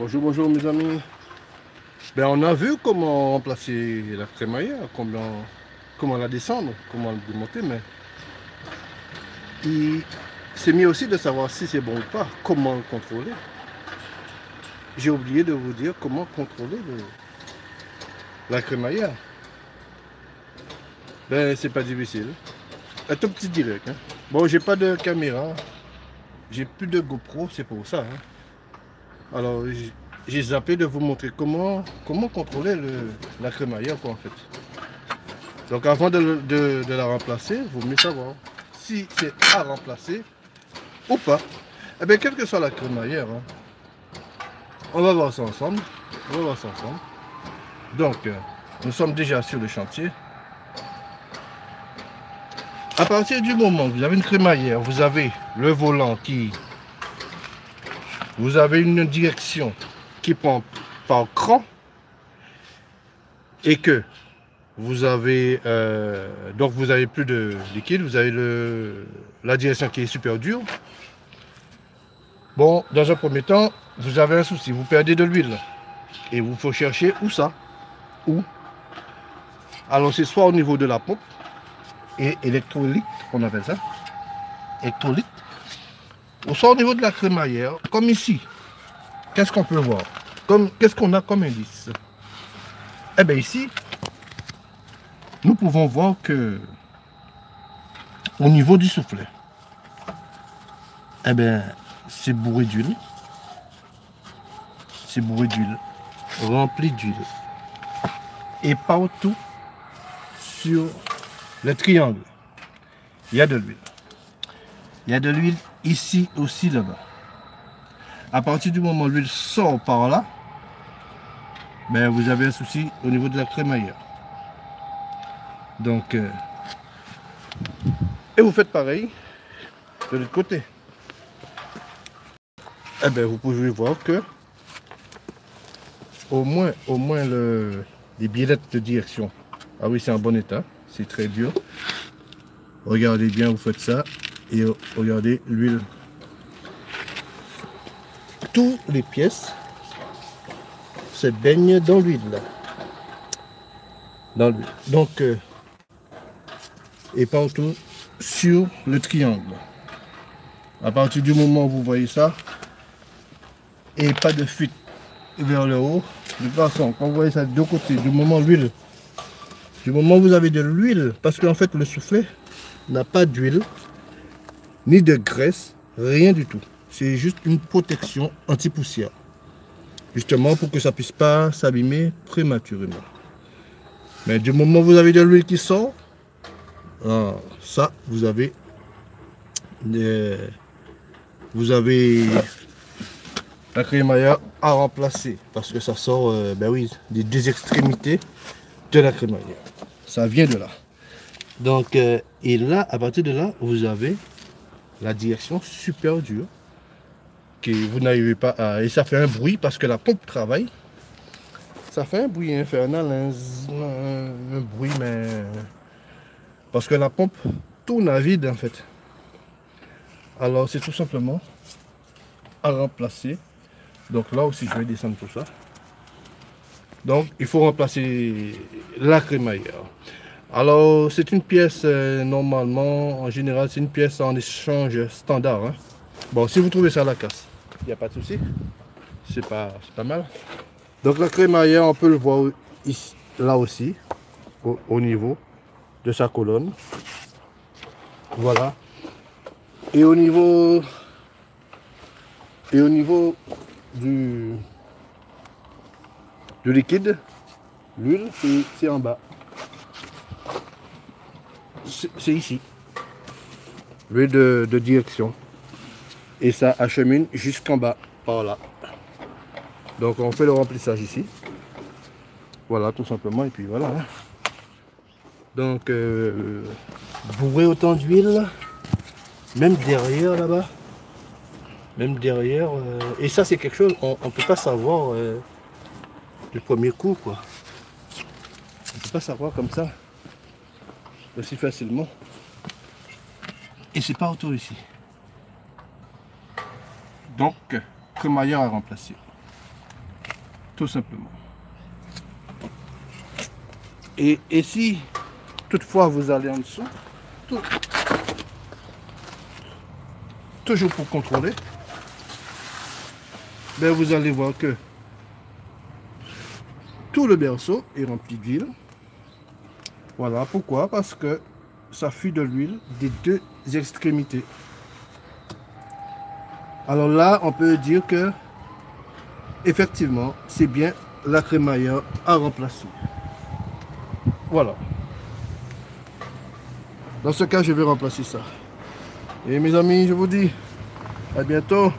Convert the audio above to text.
Bonjour, bonjour mes amis. Ben, on a vu comment remplacer la crémaillère, comment, comment la descendre, comment la démonter, mais s'est mis aussi de savoir si c'est bon ou pas, comment le contrôler. J'ai oublié de vous dire comment contrôler la crémaillère. Ben, c'est pas difficile. Un tout petit direct. Hein. Bon, j'ai pas de caméra. J'ai plus de GoPro, c'est pour ça. Hein. Alors, j'ai zappé de vous montrer comment, comment contrôler la crémaillère, quoi, en fait. Donc, avant de, la remplacer, vous mieux savoir si c'est à remplacer ou pas. Eh bien, quelle que soit la crémaillère, hein, on va voir ça ensemble. On va voir ça ensemble. Donc, euh, nous sommes déjà sur le chantier. À partir du moment où vous avez une crémaillère, vous avez le volant qui vous avez une direction qui prend par cran et que vous avez euh, donc vous avez plus de liquide, vous avez la direction qui est super dure. Bon, dans un premier temps, vous avez un souci, vous perdez de l'huile et vous faut chercher où ça, où? Alors c'est soit au niveau de la pompe et électrolyte, on appelle ça, électrolyte, soit au niveau de la crémaillère, comme ici, qu'est-ce qu'on peut voir? Qu'est-ce qu'on a comme indice? Eh bien ici, nous pouvons voir que au niveau du soufflet, eh bien, c'est bourré d'huile. C'est bourré d'huile, rempli d'huile. Et partout sur le triangle, il y a de l'huile. Il y a de l'huile ici aussi là-bas. À partir du moment où l'huile sort par là, ben vous avez un souci au niveau de la crémaillère. Donc, euh, et vous faites pareil de l'autre côté. Eh bien, vous pouvez voir que au moins, au moins le, les billettes de direction. Ah oui, c'est en bon état. C'est très dur. Regardez bien, vous faites ça et regardez l'huile. Toutes les pièces se baignent dans l'huile. Dans l'huile. Donc, euh, et partout sur le triangle. À partir du moment où vous voyez ça, et pas de fuite vers le haut, de toute façon, quand vous voyez ça de deux côtés, du moment l'huile, du moment où vous avez de l'huile, parce qu'en fait le soufflet n'a pas d'huile, ni de graisse, rien du tout. C'est juste une protection anti-poussière. Justement pour que ça puisse pas s'abîmer prématurément. Mais du moment où vous avez de l'huile qui sort, ah, ça, vous avez vous avez la crémaillère à remplacer parce que ça sort euh, ben oui, des deux extrémités de la crémaillère. Ça vient de là. Donc, euh, et là, à partir de là, vous avez la direction super dure que vous n'arrivez pas à... Et ça fait un bruit parce que la pompe travaille. Ça fait un bruit infernal, un, bruit, mais... Parce que la pompe tourne à vide, en fait. Alors, c'est tout simplement à remplacer. Donc là aussi, je vais descendre tout ça. Donc, il faut remplacer la crémaillère. Alors, c'est une pièce, euh, normalement, en général, c'est une pièce en échange standard. Hein. Bon, si vous trouvez ça à la casse, il n'y a pas de souci. C'est pas, mal. Donc, la crémaillère, on peut le voir ici, là aussi, au, niveau de sa colonne. Voilà. Et au niveau, et au niveau du, du liquide, l'huile, c'est en bas c'est ici. De, de direction. Et ça achemine jusqu'en bas, par là. Donc on fait le remplissage ici. Voilà, tout simplement. Et puis voilà. Hein. Donc, euh, bourrer autant d'huile, même derrière là-bas. Même derrière. Euh, et ça, c'est quelque chose, on ne peut pas savoir euh, du premier coup, quoi. On ne peut pas savoir comme ça aussi facilement. Et c'est pas autour ici. Donc, crémaillère à remplacer. Tout simplement. Et, si toutefois vous allez en dessous, toujours pour contrôler, ben vous allez voir que tout le berceau est rempli d'huile. Voilà pourquoi, parce que ça fuit de l'huile des deux extrémités. Alors là, on peut dire que effectivement, c'est bien la crémaillère à remplacer. Voilà. Dans ce cas, je vais remplacer ça. Et mes amis, je vous dis à bientôt.